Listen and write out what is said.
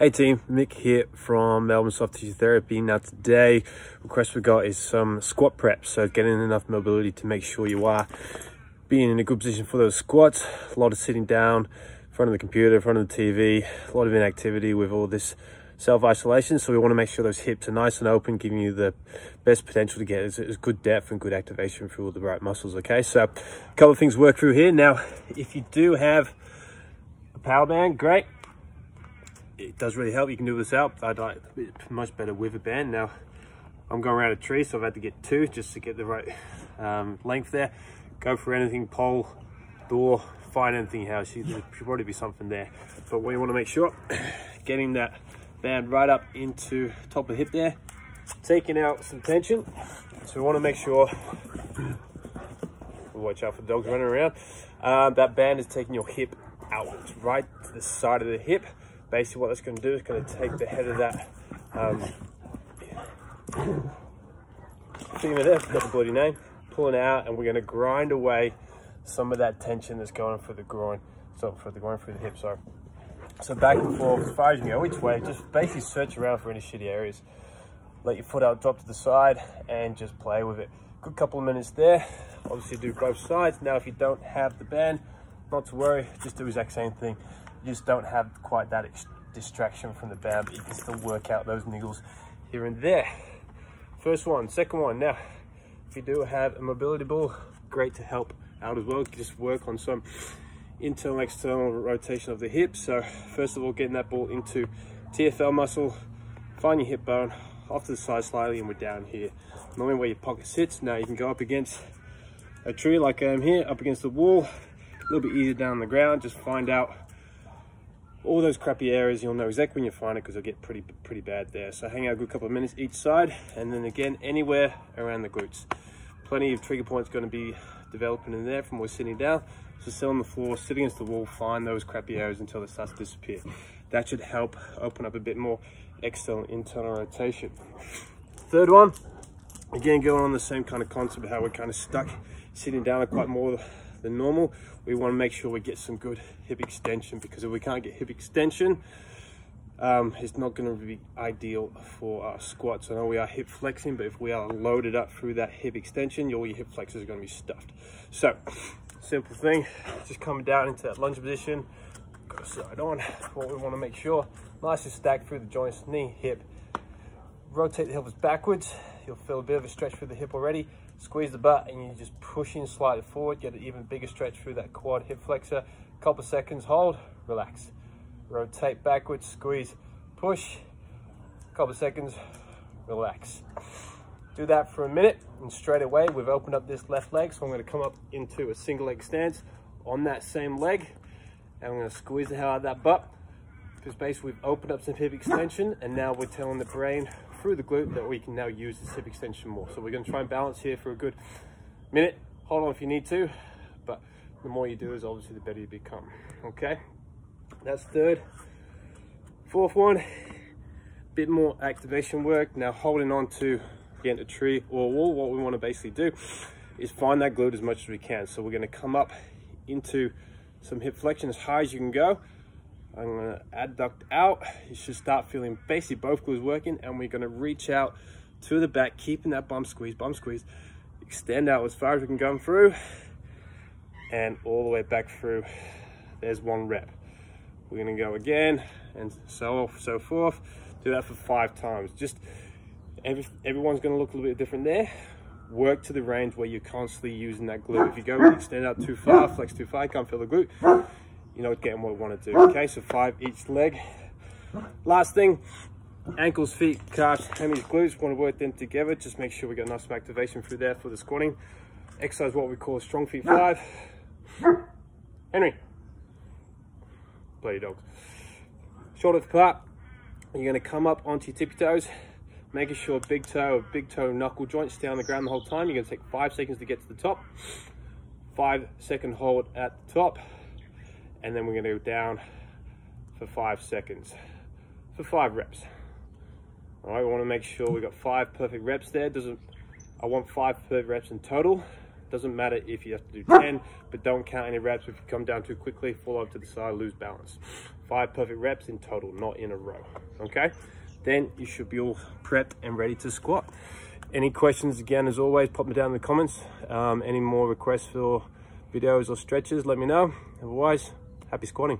Hey team, Mick here from Melbourne Soft Tissue Therapy. Now today, request we got is some squat preps. So getting enough mobility to make sure you are being in a good position for those squats. A lot of sitting down in front of the computer, in front of the TV, a lot of inactivity with all this self-isolation. So we want to make sure those hips are nice and open, giving you the best potential to get as good depth and good activation through all the right muscles, okay? So a couple of things work through here. Now, if you do have a power band, great it does really help. You can do this out. I'd like much better with a band. Now, I'm going around a tree, so I've had to get two just to get the right um, length there. Go for anything, pole, door, find anything house. There should probably be something there. But we want to make sure, getting that band right up into top of the hip there, taking out some tension. So we want to make sure, watch out for dogs running around, um, that band is taking your hip out, right to the side of the hip basically what that's going to do is going to take the head of that um, femur there, got the bloody name, pulling out, and we're going to grind away some of that tension that's going for the groin, so for the groin through the hip, sorry. So back and forth, as far as you go, each way, just basically search around for any shitty areas. Let your foot out, drop to the side, and just play with it. Good couple of minutes there. Obviously do both sides. Now if you don't have the band, not to worry, just do the exact same thing you just don't have quite that distraction from the band, but you can still work out those niggles here and there. First one, second one. Now, if you do have a mobility ball, great to help out as well. Just work on some internal, external rotation of the hip. So first of all, getting that ball into TFL muscle, find your hip bone, off to the side slightly, and we're down here. Knowing where your pocket sits. Now you can go up against a tree like I am here, up against the wall, a little bit easier down on the ground. Just find out all those crappy areas you'll know exactly when you find it because it'll get pretty pretty bad there. So hang out a good couple of minutes each side and then again anywhere around the glutes. Plenty of trigger points going to be developing in there from we're sitting down. So sit on the floor sit against the wall find those crappy areas until it starts to disappear. That should help open up a bit more external internal rotation. Third one again going on the same kind of concept how we're kind of stuck sitting down quite more than normal. We want to make sure we get some good hip extension because if we can't get hip extension, um, it's not going to be ideal for our squats. I know we are hip flexing, but if we are loaded up through that hip extension, all your hip flexors are going to be stuffed. So, simple thing, just coming down into that lunge position, got a side on. What we want to make sure, nice and stacked through the joints, knee, hip. Rotate the hips backwards. You'll feel a bit of a stretch through the hip already squeeze the butt and you're just pushing slightly forward, get an even bigger stretch through that quad hip flexor. Couple seconds, hold, relax. Rotate backwards, squeeze, push. Couple seconds, relax. Do that for a minute and straight away we've opened up this left leg. So I'm gonna come up into a single leg stance on that same leg. And I'm gonna squeeze the hell out of that butt because basically we've opened up some hip extension and now we're telling the brain through the glute that we can now use the hip extension more. So we're going to try and balance here for a good minute. Hold on if you need to, but the more you do is obviously the better you become. Okay, that's third. Fourth one, a bit more activation work. Now holding on to again a tree or a wall, what we want to basically do is find that glute as much as we can. So we're going to come up into some hip flexion as high as you can go I'm gonna abduct out. You should start feeling basically both glutes working and we're gonna reach out to the back, keeping that bum squeeze, bum squeeze. Extend out as far as we can go through and all the way back through. There's one rep. We're gonna go again and so off, so forth. Do that for five times. Just every, everyone's gonna look a little bit different there. Work to the range where you're constantly using that glute. If you go extend out too far, flex too far, you can't feel the glute you know, getting what we want to do. Okay, so five each leg. Last thing, ankles, feet, calves, hammies, glutes, want to work them together. Just make sure we get nice activation through there for the squatting. Exercise what we call strong feet five. Henry. Bloody dogs. Shoulder apart. You're going to come up onto your tippy toes, making sure big toe, big toe knuckle joints stay on the ground the whole time. You're going to take five seconds to get to the top. Five second hold at the top and then we're gonna go down for five seconds for five reps. All right, we wanna make sure we got five perfect reps there. Doesn't I want five perfect reps in total. Doesn't matter if you have to do 10, but don't count any reps. If you come down too quickly, fall over to the side, lose balance. Five perfect reps in total, not in a row, okay? Then you should be all prepped and ready to squat. Any questions, again, as always, pop me down in the comments. Um, any more requests for videos or stretches, let me know. Otherwise, happy squatting.